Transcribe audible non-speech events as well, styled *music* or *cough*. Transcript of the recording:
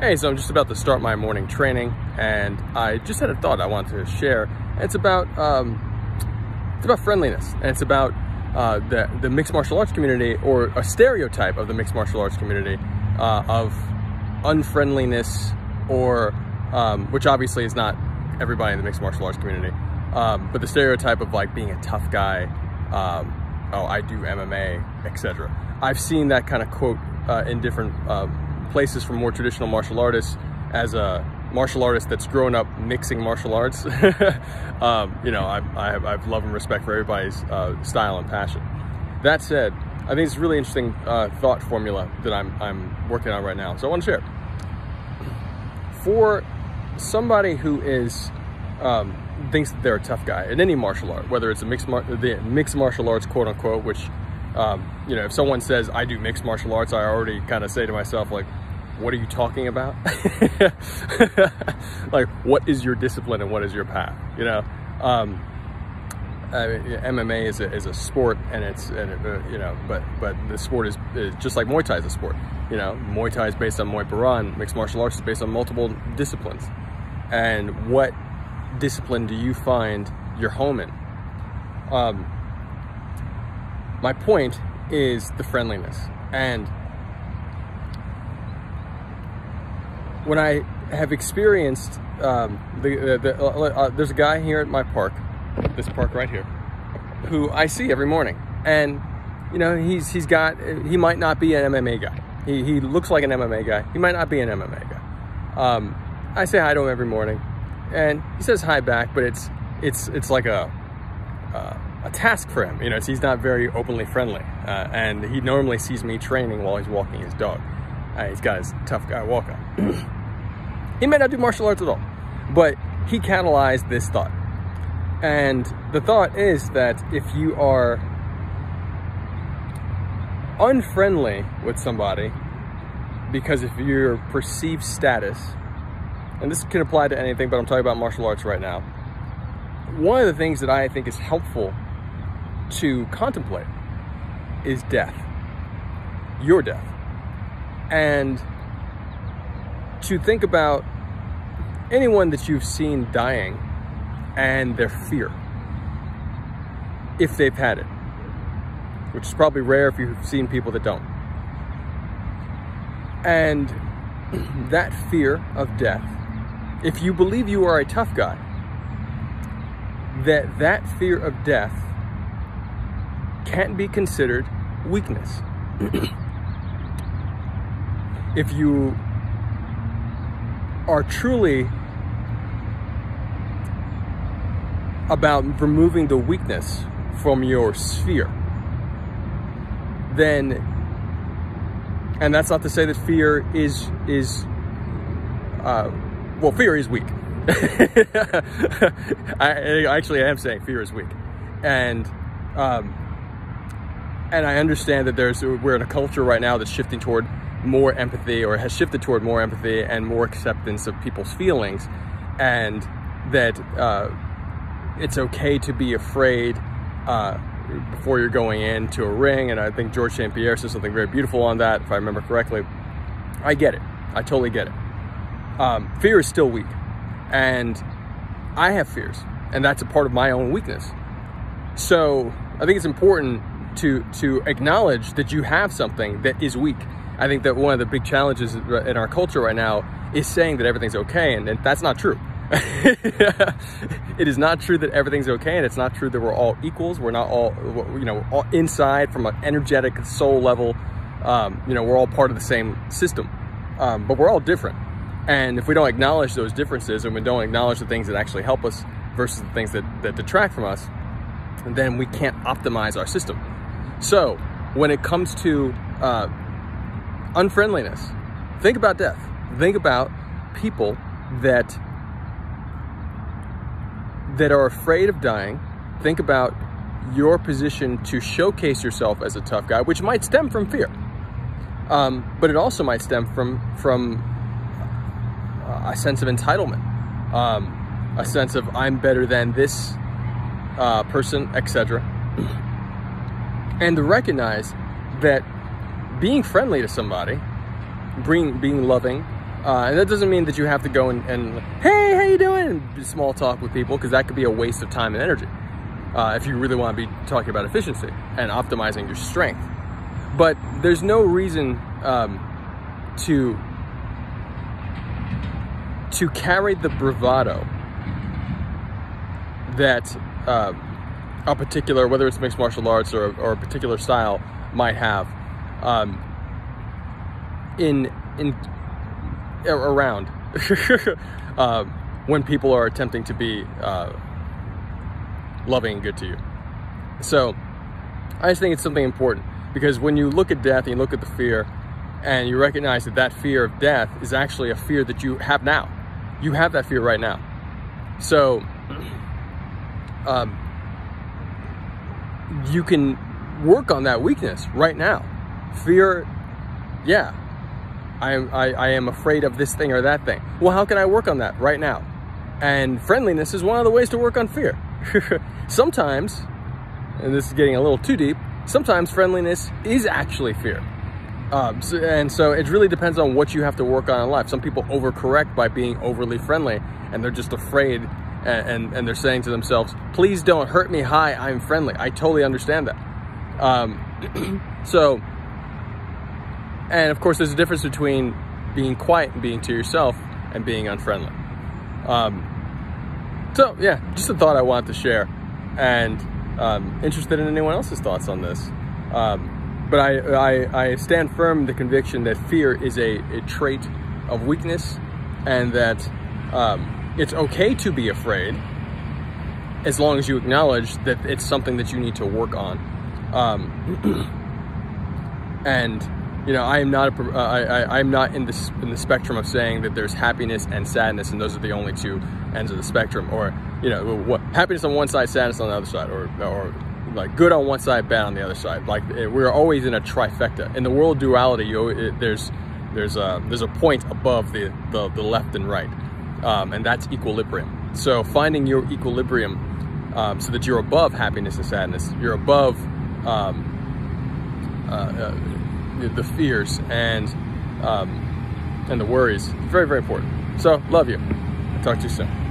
Hey, so I'm just about to start my morning training, and I just had a thought I wanted to share. It's about um, it's about friendliness, and it's about uh, the the mixed martial arts community, or a stereotype of the mixed martial arts community uh, of unfriendliness, or um, which obviously is not everybody in the mixed martial arts community, um, but the stereotype of like being a tough guy. Um, oh, I do MMA, etc. I've seen that kind of quote uh, in different uh, places from more traditional martial artists as a martial artist that's grown up mixing martial arts. *laughs* um, you know, I, I, have, I, have, love and respect for everybody's uh, style and passion. That said, I think it's a really interesting uh, thought formula that I'm, I'm working on right now. So I want to share. For somebody who is um, thinks that they're a tough guy in any martial art, whether it's a mixed, mar the mixed martial arts, quote unquote, which um, you know, if someone says I do mixed martial arts, I already kind of say to myself like, what are you talking about? *laughs* like, what is your discipline and what is your path? You know, um, I mean, MMA is a, is a sport, and it's and it, uh, you know, but but the sport is, is, just like Muay Thai is a sport. You know, Muay Thai is based on Muay Boran. Mixed martial arts is based on multiple disciplines. And what discipline do you find your home in? Um, my point is the friendliness. And when I have experienced, um, the, the, uh, uh, there's a guy here at my park, this park right here, who I see every morning. And, you know, he's, he's got, he might not be an MMA guy. He, he looks like an MMA guy. He might not be an MMA guy. Um, I say hi to him every morning and he says hi back, but it's, it's, it's like a, uh, a task for him. You know, he's not very openly friendly. Uh, and he normally sees me training while he's walking his dog. Uh, he's got his tough guy walk on. *clears throat* he may not do martial arts at all, but he catalyzed this thought. And the thought is that if you are unfriendly with somebody because of your perceived status, and this can apply to anything, but I'm talking about martial arts right now. One of the things that I think is helpful to contemplate is death, your death. And to think about anyone that you've seen dying and their fear, if they've had it, which is probably rare if you've seen people that don't. And *clears throat* that fear of death, if you believe you are a tough guy, that that fear of death can't be considered weakness. *clears throat* if you are truly about removing the weakness from your sphere, then, and that's not to say that fear is, is, uh, well, fear is weak. *laughs* I, actually I am saying fear is weak. And, um, and I understand that there's we're in a culture right now that's shifting toward more empathy or has shifted toward more empathy and more acceptance of people's feelings and that uh, it's okay to be afraid uh, before you're going into a ring and I think George St. Pierre says something very beautiful on that if I remember correctly I get it I totally get it um, fear is still weak and I have fears and that's a part of my own weakness so I think it's important to to acknowledge that you have something that is weak. I think that one of the big challenges in our culture right now is saying that everything's okay, and, that's not true. *laughs* it is not true that everything's okay, and it's not true that we're all equals. We're not all, you know, all inside from an energetic soul level. Um, you know, we're all part of the same system, um, but we're all different. And if we don't acknowledge those differences, and we don't acknowledge the things that actually help us versus the things that, that detract from us, then we can't optimize our system. So, when it comes to uh, unfriendliness, think about death. Think about people that that are afraid of dying. Think about your position to showcase yourself as a tough guy, which might stem from fear, um, but it also might stem from from a sense of entitlement, um, a sense of I'm better than this uh, person, etc *clears throat* and to recognize that being friendly to somebody, being, being loving, Uh, and that doesn't mean that you have to go and, and hey, how you doing? Small talk with people because that could be a waste of time and energy. Uh, if you really want to be talking about efficiency and optimizing your strength. But there's no reason um, to to carry the bravado that uh, a particular, whether it's mixed martial arts or, or a particular style, might have um, in in around *laughs* uh, when people are attempting to be uh, loving and good to you. So I just think it's something important because when you look at death and you look at the fear and you recognize that that fear of death is actually a fear that you have now. You have that fear right now. So um, you can work on that weakness right now. Fear, yeah, I am, I, I am afraid of this thing or that thing. Well, how can I work on that right now? And friendliness is one of the ways to work on fear. *laughs* sometimes, and this is getting a little too deep, sometimes friendliness is actually fear. So, and so it really depends on what you have to work on in life. Some people overcorrect by being overly friendly and they're just afraid and, and, and, they're saying to themselves, please don't hurt me. Hi, I'm friendly. I totally understand that. Um, *clears throat* so, and of course, there's a difference between being quiet and being to yourself and being unfriendly. Um, so yeah, just a thought I wanted to share and um, interested in anyone else's thoughts on this. Um, but I, I, I, stand firm in the conviction that fear is a, a trait of weakness and that um, it's okay to be afraid as long as you acknowledge that it's something that you need to work on. Um, *clears throat* and you know, I am not a, uh, I, I, am not in this in the spectrum of saying that there's happiness and sadness, and those are the only two ends of the spectrum, or you know, what happiness on one side, sadness on the other side, or or like good on one side, bad on the other side. Like eh, we're always in a trifecta. In the world duality, you it, there's there's a there's a point above the the, the left and right, um, and that's equilibrium. So finding your equilibrium, um, so that you're above happiness and sadness, you're above. Um, uh, uh, the fears and um, and the worries. Very, very important. So, love you. Talk to you soon.